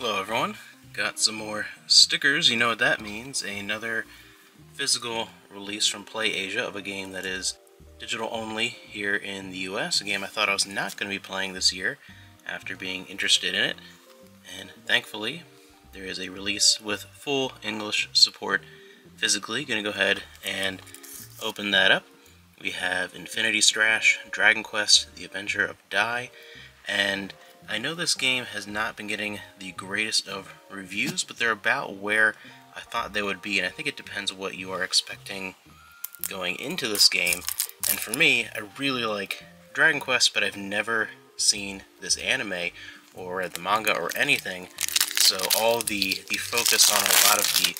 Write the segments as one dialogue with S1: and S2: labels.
S1: Hello everyone, got some more stickers, you know what that means, another physical release from Play Asia of a game that is digital only here in the US, a game I thought I was not going to be playing this year after being interested in it, and thankfully there is a release with full English support physically, going to go ahead and open that up. We have Infinity Strash, Dragon Quest, The Adventure of Dai, and I know this game has not been getting the greatest of reviews, but they're about where I thought they would be, and I think it depends what you are expecting going into this game. And for me, I really like Dragon Quest, but I've never seen this anime or read the manga or anything, so all the, the focus on a lot of the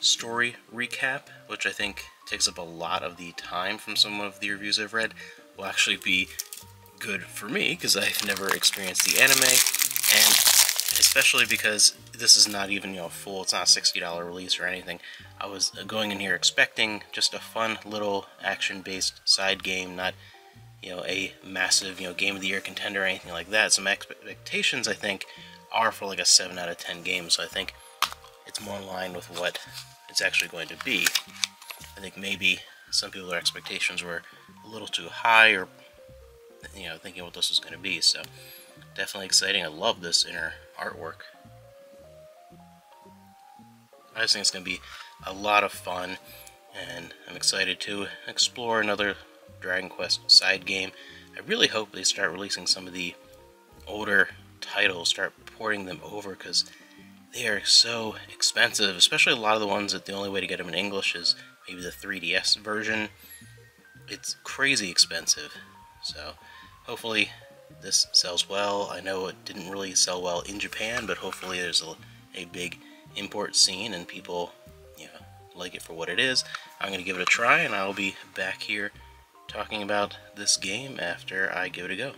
S1: story recap, which I think takes up a lot of the time from some of the reviews I've read, will actually be good for me because I've never experienced the anime, and especially because this is not even you know full. It's not a sixty dollar release or anything. I was uh, going in here expecting just a fun little action-based side game, not you know a massive you know game of the year contender or anything like that. Some expectations I think are for like a seven out of ten game, so I think it's more in line with what it's actually going to be. I think maybe some people's expectations were a little too high or you know, thinking what this was going to be. So definitely exciting. I love this inner artwork. I just think it's going to be a lot of fun, and I'm excited to explore another Dragon Quest side game. I really hope they start releasing some of the older titles, start porting them over, because they are so expensive, especially a lot of the ones that the only way to get them in English is maybe the 3DS version. It's crazy expensive. So hopefully this sells well. I know it didn't really sell well in Japan, but hopefully there's a, a big import scene and people you know, like it for what it is. I'm going to give it a try and I'll be back here talking about this game after I give it a go.